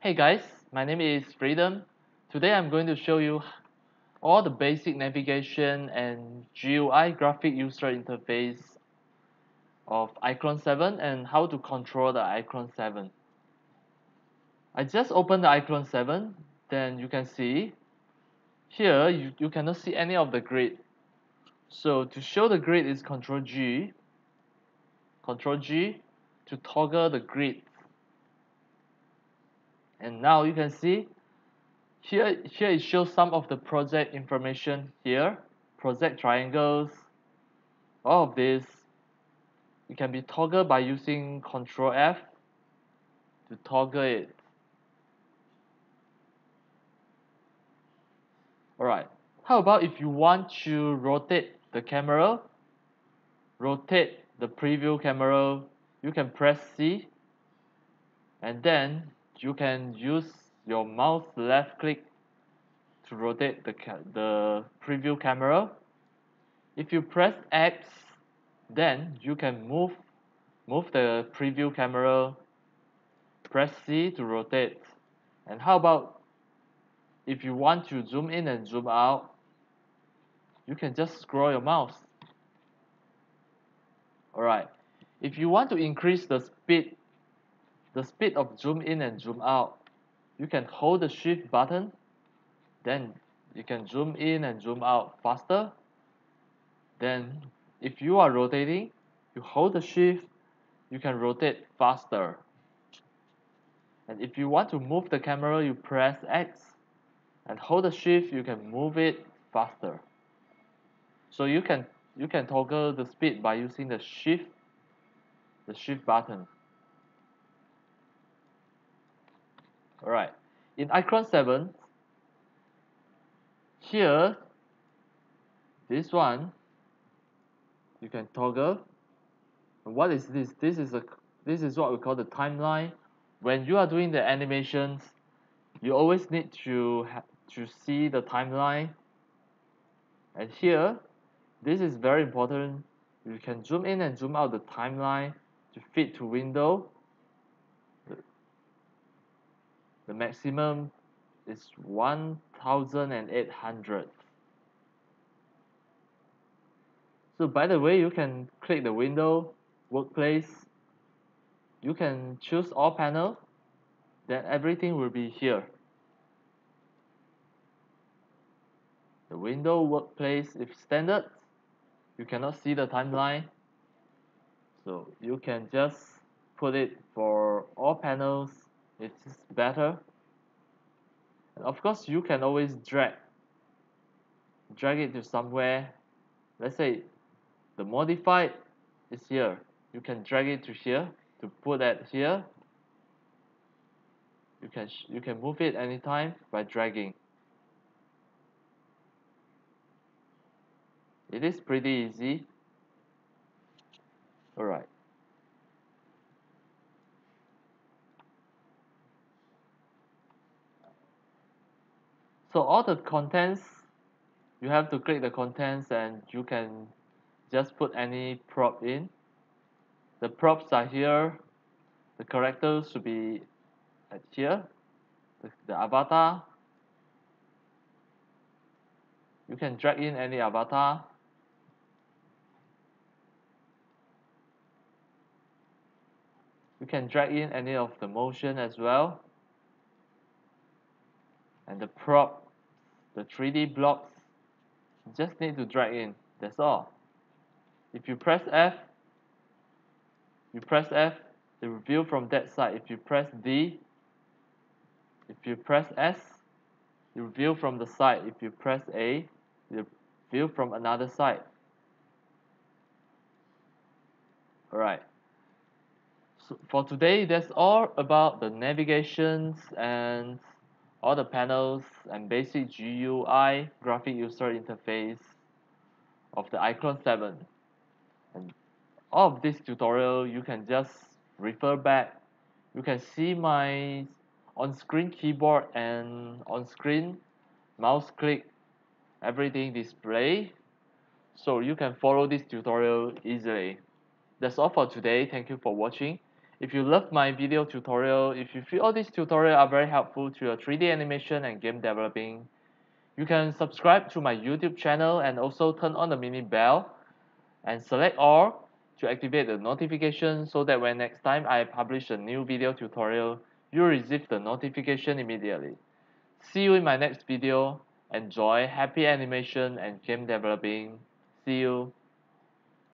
Hey guys, my name is Freedom. Today I'm going to show you all the basic navigation and GUI graphic user interface of iClone 7 and how to control the iClone 7. I just opened the iClone 7, then you can see here you, you cannot see any of the grid. So to show the grid is Control G, Control G to toggle the grid and now you can see here here it shows some of the project information here. Project triangles all of this. It can be toggled by using control F to toggle it. Alright how about if you want to rotate the camera rotate the preview camera you can press C and then you can use your mouse left click to rotate the, the preview camera. If you press X, then you can move, move the preview camera, press C to rotate. And how about if you want to zoom in and zoom out, you can just scroll your mouse. Alright, if you want to increase the speed the speed of zoom in and zoom out. You can hold the shift button then you can zoom in and zoom out faster. Then if you are rotating you hold the shift you can rotate faster. And if you want to move the camera you press X and hold the shift you can move it faster. So you can you can toggle the speed by using the shift the shift button Alright, in iClone 7, here, this one, you can toggle. What is this? This is a this is what we call the timeline. When you are doing the animations, you always need to have to see the timeline. And here, this is very important. You can zoom in and zoom out the timeline to fit to window the maximum is 1800 so by the way you can click the window workplace. You can choose all panel then everything will be here. The window workplace if standard. You cannot see the timeline. So you can just put it for all panels it's better. And of course you can always drag drag it to somewhere. Let's say the modified is here. You can drag it to here to put that here. You can you can move it anytime by dragging. It is pretty easy. Alright so all the contents you have to click the contents and you can just put any prop in. The props are here. The characters should be at here. The, the avatar. You can drag in any avatar. You can drag in any of the motion as well and the prop the 3D blocks just need to drag in. That's all. If you press F you press F it will view from that side. If you press D if you press S it will view from the side. If you press A will view from another side. Alright. So for today that's all about the navigations and all the panels and basic GUI graphic user interface of the iClone 7 and all of this tutorial you can just refer back. You can see my on-screen keyboard and on-screen mouse click everything display. So you can follow this tutorial easily. That's all for today. Thank you for watching If you love my video tutorial, if you feel all these tutorials are very helpful to your 3D animation and game developing, you can subscribe to my YouTube channel and also turn on the mini bell and select all to activate the notification so that when next time I publish a new video tutorial, you receive the notification immediately. See you in my next video. Enjoy happy animation and game developing. See you.